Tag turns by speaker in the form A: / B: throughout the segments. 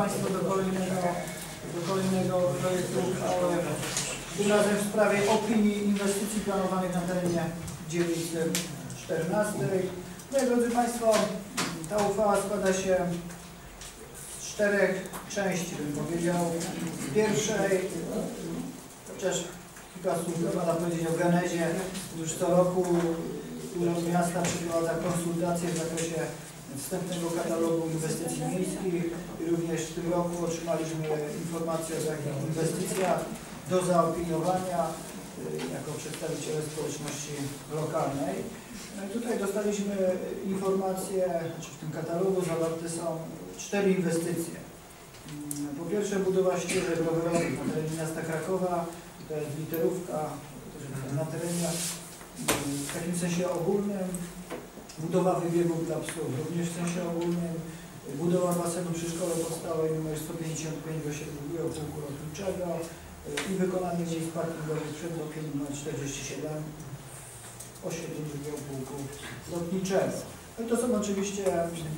A: Państwa, do kolejnego, do kolejnego projektu. Tym razem w sprawie opinii inwestycji planowanych na terenie dzielnicy 14. No drodzy Państwo, ta uchwała składa się z czterech części, bym powiedział. W pierwszej, chociaż kilka słów trzeba powiedzieć o genezie, już co roku Urząd Miasta przeprowadza konsultacje w zakresie wstępnego katalogu inwestycji miejskich i również w tym roku otrzymaliśmy informację o takich inwestycjach do zaopiniowania y, jako przedstawiciele społeczności lokalnej. No i tutaj dostaliśmy informację, czy w tym katalogu zawarte są cztery inwestycje. Mm, Po pierwsze budowa ścieżek rowerowych na terenie miasta Krakowa, to jest literówka, na terenie mm, w takim sensie ogólnym, budowa wybiegów dla psów, również w sensie ogólnym, budowa basenu przy szkole podstawowej nr 155 do osiedlowego pułku lotniczego i wykonanie miejsc parkingowych przed blokiem nr 47 osiedlu drugiego pułku lotniczego. No to są oczywiście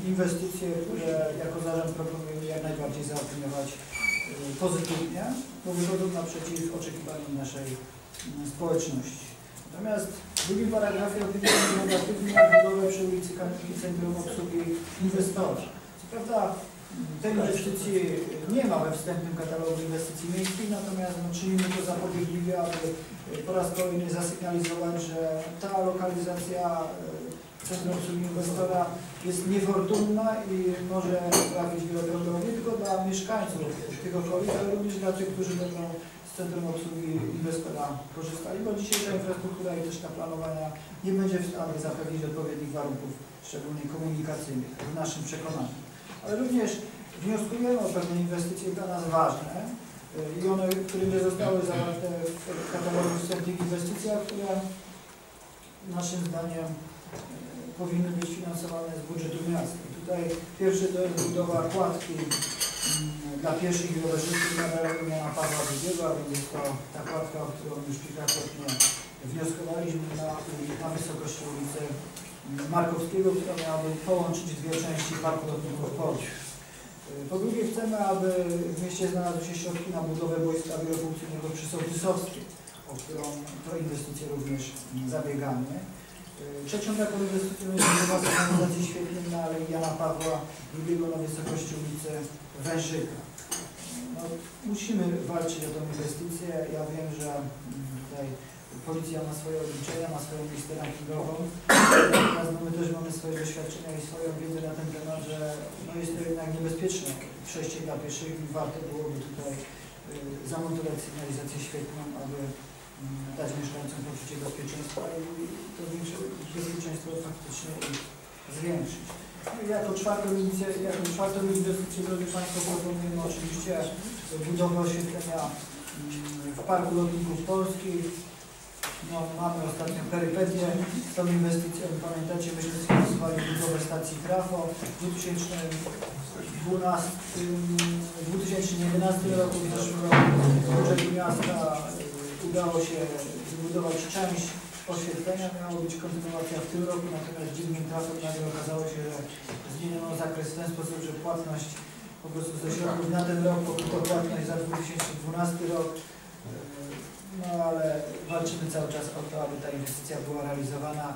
A: inwestycje, które jako zarząd proponujemy jak najbardziej zaopiniować y, pozytywnie, bo wychodzą naprzeciw oczekiwaniom naszej y, społeczności. Natomiast w drugim paragrafie opiniujemy negatywnie budowę przy ulicy Kamilki Centrum Obsługi Inwestora. Co prawda tej inwestycji nie ma we wstępnym katalogu inwestycji miejskich, natomiast no, czynimy to zapobiegliwie, aby y, po raz kolejny zasygnalizować, że ta lokalizacja y, Centrum Obsługi Inwestora jest niefortunna i może trafić wielokrotnie mieszkańców tych okolic, ale również dla tych, którzy będą z Centrum Obsługi Inwestora korzystali, bo dzisiejsza infrastruktura i też ta planowania nie będzie w stanie zapewnić odpowiednich warunków, szczególnie komunikacyjnych, w naszym przekonaniu. Ale również wnioskujemy o pewne inwestycje dla nas ważne y, i one, które nie zostały zawarte w katalogu wstępnych inwestycji, a które naszym zdaniem y, powinny być finansowane z budżetu miasta. Tutaj pierwszy to jest budowa kładki dla pieszych i rowerzystów na terenie Jana Pawła II, a więc to ta kładka, o którą już kilkakrotnie wnioskowaliśmy na, na wysokości ulicy Markowskiego, która miałaby połączyć dwie części Parku Lotników Polskich. Po drugie chcemy, aby w mieście znalazły się środki na budowę boiska wielofunkcyjnego przy Sołtysowskiej, o którą to inwestycję również zabiegamy. Trzecią taką inwestycją jest budowa kanalizacji świetnej na Alei Jana Pawła II na wysokości ulicy Wężyka. No, musimy walczyć o tę inwestycję. Ja wiem, że mm, tutaj policja ma swoje obliczenia, ma swoją listę rankingową. Natomiast no, my też mamy swoje doświadczenia i swoją wiedzę na ten temat, że no, jest to jednak niebezpieczne przejście dla pieszych i warto byłoby tutaj y, zamontować sygnalizację świetną, aby mm, dać mieszkańcom poczucie bezpieczeństwa i bezpieczeństwo faktycznie ich zwiększyć. No jako czwartą, jako czwartą inwestycję, drodzy Państwo, proponujemy oczywiście budowę oświetlenia mm, w Parku Lotników Polskich. No, mamy ostatnio perypetię z tą inwestycją. Pamiętacie, myśmy sfinansowali budowę stacji trafo w 2012, w 2011 roku, w zeszłym roku budżetu miasta udało się wybudować część oświetlenia. Miało być kontynuacja w tym roku, natomiast dziwnym trafem nagle okazało się, że zmieniono zakres w ten sposób, że płatność po prostu ze środków na ten rok pokryto płatność za 2012 rok. No ale walczymy cały czas o to, aby ta inwestycja była realizowana.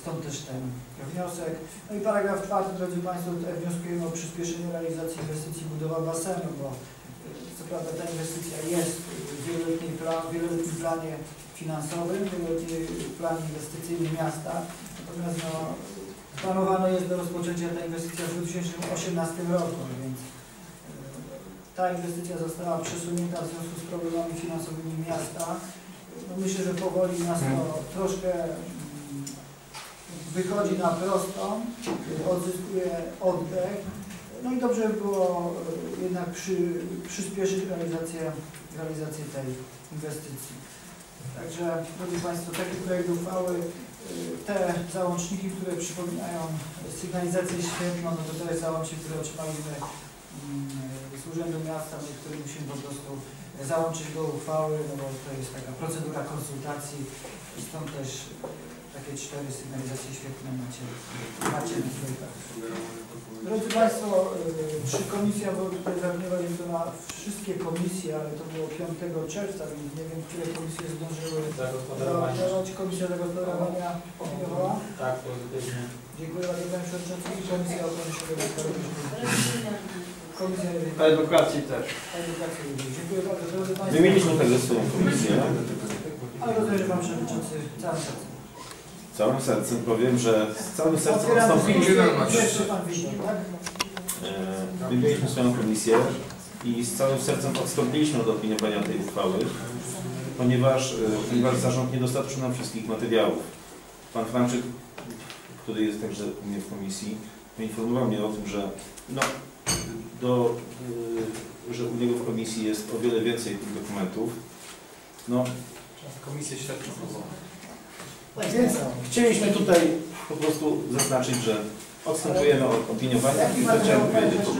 A: Stąd też ten wniosek. No i paragraf czwarty, drodzy Państwo, tutaj wnioskujemy o przyspieszenie realizacji inwestycji budowa basenu, bo y, co prawda ta inwestycja jest w wieloletnim, pla, w wieloletnim planie finansowym, w wieloletnim planie inwestycyjnym miasta, natomiast no, planowane jest do rozpoczęcia ta inwestycja w 2018 roku, więc y, ta inwestycja została przesunięta w związku z problemami finansowymi miasta. No myślę, że powoli nas to troszkę mm, wychodzi na prostą, y, odzyskuje oddech. No i dobrze by było y, jednak przy, przyspieszyć realizację, realizację tej inwestycji. Także, drodzy Państwo, taki projekt uchwały, y, te załączniki, które przypominają sygnalizację świetną, no to to jest załącznik, otrzymaliśmy mm, z Urzędu Miasta, który musimy po prostu załączyć do uchwały, no bo to jest taka procedura konsultacji i stąd też takie cztery sygnalizacje świetne macie, macie na karcie. Drodzy Państwo, y, przy komisjach, bo tutaj zawiniewać to na wszystkie komisje, ale to było 5 czerwca, więc nie wiem, które komisje zdążyły
B: Zagospodarowanie.
A: zaopiniować. Komisja zagospodarowania opiniowała.
B: Tak, pozytywnie.
A: Dziękuję bardzo Panie Przewodniczący i Komisja Ochrony Środowiska również. Komisja
C: Edukacji też.
A: Edukacji również. Dziękuję bardzo. Drodzy Państwo,
D: My mieliśmy także swoją komisję.
A: Ale rozumiem, że Pan Przewodniczący całym sercem.
D: Całym sercem powiem, że z całym sercem odstąpiliśmy.
A: Pierwszy Pan tak?
D: E, swoją komisję i z całym sercem odstąpiliśmy od opiniowania tej uchwały, ponieważ, e, ponieważ zarząd nie dostarczył nam wszystkich materiałów. Pan Franczyk, który jest także u mnie w komisji, poinformował mnie o tym, że no, do, e, że u niego w komisji jest o wiele więcej tych dokumentów. No,
C: Komisję śledczą.
D: Więc chcieliśmy tutaj po prostu zaznaczyć, że odstępujemy od opiniowania i chciałem powiedzieć.
A: No.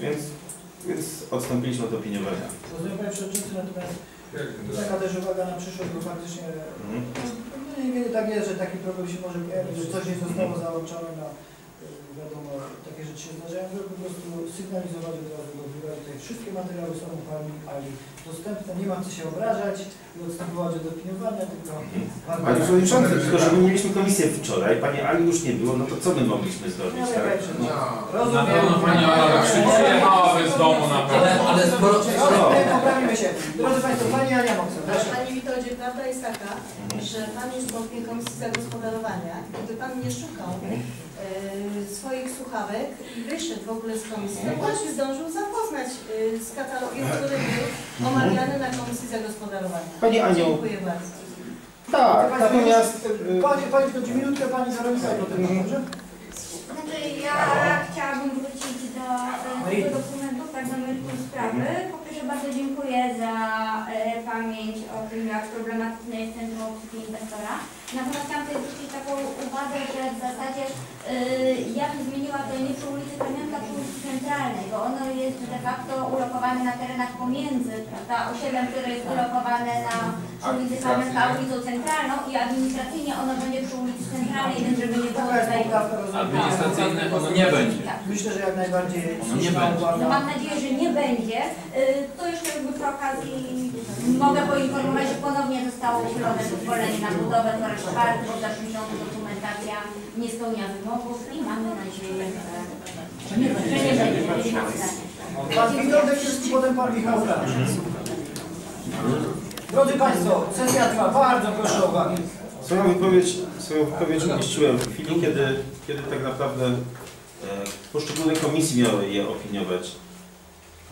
D: Więc, więc odstąpiliśmy od opiniowania.
A: Rozumiem Panie Przewodniczący, natomiast taka też uwaga na przyszłość, bo faktycznie
D: Mhm.
A: no nie wiem, tak jest, że taki problem się może pojawić, że coś nie zostało załączone na y, wiadomo, takie rzeczy się zdarzają, żeby po prostu sygnalizować od razu do biura, tutaj wszystkie materiały są u Pani Ali dostępne, nie ma co się obrażać i odstępować od opiniowania, tylko.
D: Panie Przewodniczący, tylko że my mieliśmy komisję wczoraj, Pani Ali już nie było, no to co my mogliśmy zrobić,
A: No,
D: tak? No.
A: Przewodniczący.
E: Na
A: Rozumiem.
E: pewno pani Ala
A: Drodzy Państwo, Pani Ania Moksa, proszę.
F: Panie Witoldzie, prawda jest taka, że Pan jest członkiem Komisji Zagospodarowania. Gdyby Pan nie szukał e, swoich słuchawek i wyszedł w ogóle z komisji, to Pan się zdążył zapoznać e, z katalogiem, który był omawiany na Komisji Zagospodarowania.
D: Pani Aniu,
F: Dziękuję bardzo.
D: tak,
A: Państwo,
D: natomiast... y,
A: Pani, Pani, to minutkę Pani Weronika do tego, dobrze?
G: Znaczy ja chciałabym wrócić do tego dokumentu, meritum sprawy. Po pierwsze bardzo dziękuję za e, pamięć o tym, jak problematyczne jest centrum obsługi inwestora. Natomiast chciałam tutaj zwrócić taką uwagę, że w zasadzie e, ja bym zmieniła to nie przy ulicy Kamionka, przy ulicy Centralnej, bo ono jest de facto ulokowane na terenach pomiędzy, prawda, osiedlem, które jest ulokowane na ulicy Kamionka, a ulicą Centralną i administracyjnie ono będzie przy ulicy Centralnej, więc żeby nie było tutaj.
E: Administracyjne ono nie będzie.
G: tak.
A: Myślę, że jak najbardziej
E: Ono nie będzie.
G: No mam nadzieję, że nie będzie. Y, To jeszcze jakby przy okazji mogę poinformować, że ponownie zostało uchylone pozwolenie na budowę po raz czwarty, bo w dalszym ciągu dokumentacja nie spełnia wymogów i mamy nadzieję, że nie będzie. Że nie będzie.
A: Pan Witoldek jest potem Pan Michał Franz. Drodzy Państwo, sesja trwa. Bardzo proszę o uwagę.
D: Swoją wypowiedź, swoją wypowiedź umieściłem w chwili, kiedy, kiedy tak naprawdę e, poszczególne komisje miały je opiniować.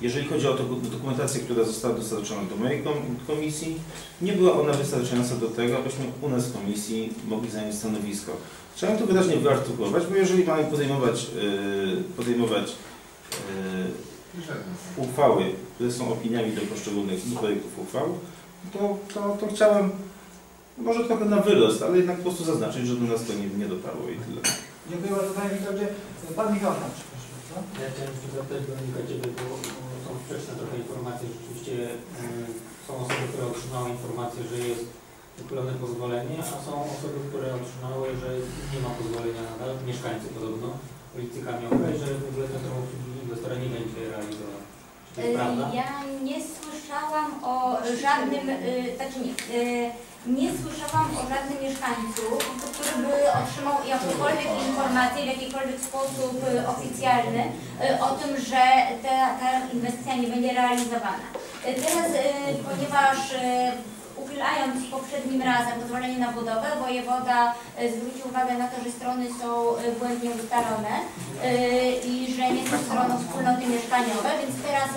D: Jeżeli chodzi o dokumentację, która została dostarczona do mojej kom- komisji, nie była ona wystarczająca do tego, abyśmy u nas w komisji mogli zająć stanowisko. Chciałem to wyraźnie wyartykułować, bo jeżeli mamy podejmować, e, podejmować e, uchwały, które są opiniami do poszczególnych projektów uchwał, to, to, to chciałem może trochę na wyrost, ale jednak po prostu zaznaczyć, że do nas to nie, nie dotarło i tyle.
A: Dziękuję bardzo Panie Witoldzie. Pan Michał bardzo.
B: Ja chciałem jeszcze zapytać bo e, są sprzeczne trochę informacje, że rzeczywiście są osoby, które otrzymały informację, że jest uchylone pozwolenie, a są osoby, które otrzymały, że nie ma pozwolenia nadal, mieszkańcy podobno ulicy Kamiowej, że w ogóle centrum obsługi inwestora nie będzie realizowane. Czy to jest prawda?
G: Y, Ja nie słyszałam o żadnym, y, znaczy nie, y, nie słyszałam o żadnym mieszkańcu, który by otrzymał jakąkolwiek informację w jakikolwiek sposób y, oficjalny o tym, że ta, ta inwestycja nie będzie realizowana. Teraz, ponieważ uchylając poprzednim razem pozwolenie na budowę, wojewoda y, zwrócił uwagę na to, że strony są y, błędnie ustalone y, i że nie są stroną wspólnoty mieszkaniowe, więc teraz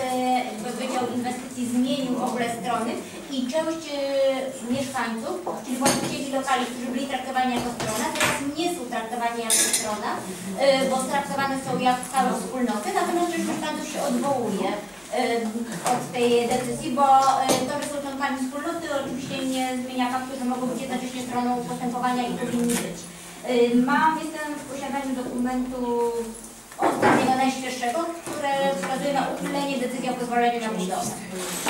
G: Wydział Inwestycji zmienił w ogóle strony i część mieszkańców, czyli właścicieli lokali, którzy byli traktowani jako strona, teraz nie są traktowani jako strona, bo traktowane są jak całe wspólnoty, natomiast część mieszkańców się odwołuje od tej decyzji, bo to, że członkami wspólnoty oczywiście nie zmienia faktu, że mogą być jednocześnie stroną postępowania i powinni być. Y, Mam, jestem w posiadaniu dokumentu ostatniego najświeższego, które wskazuje na uchylenie decyzji o pozwoleniu na budowę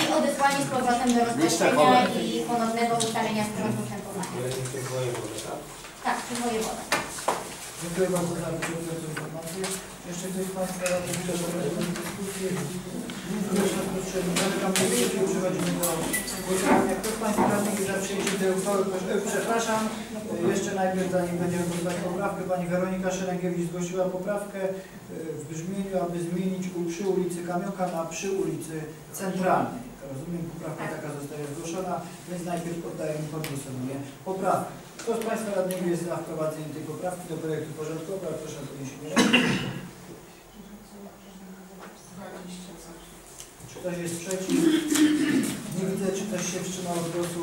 G: i odesłanie z powrotem do rozpatrzenia i ponownego ustalenia stron postępowania.
B: Ale nie przez wojewody, tak?
G: Tak, przy wojewoda.
A: Dziękuję bardzo za wyczerpującą informację. Jeszcze ktoś z Państwa radnych zabrać w dyskusję? Zamykam dyskusję. Przechodzimy do głosowania. Kto z Państwa radnych jest za przyjęciem tej uchwały? Proszę, e, przepraszam. E, Jeszcze najpierw, zanim będziemy głosować poprawkę, Pani Weronika Szerengiewicz zgłosiła poprawkę e, w brzmieniu, aby zmienić przy ulicy Kamionka na przy ulicy Centralnej. Rozumiem, poprawka taka zostaje zgłoszona, więc najpierw poddajemy pod głosowanie poprawkę. Kto z Państwa radnych jest za wprowadzeniem tej poprawki do projektu porządku obrad? Proszę o podniesienie ręki. Czy ktoś jest przeciw? Nie widzę, czy ktoś się wstrzymał od głosu.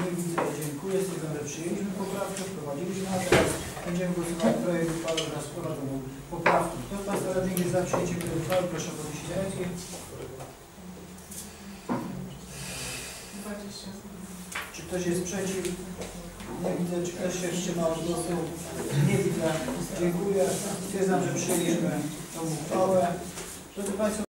A: Nie widzę, dziękuję. Stwierdzam, że przyjęliśmy poprawkę, wprowadziliśmy, a teraz będziemy głosować projekt uchwały wraz z wprowadzoną poprawką. Kto z Państwa radnych jest za przyjęciem tej uchwały? Proszę o podniesienie ręki. Czy ktoś jest przeciw? Nie widzę, czy ktoś się wstrzymał od głosu. Nie widzę. Dziękuję. Stwierdzam, że przyjęliśmy tą uchwałę. Drodzy Państwo,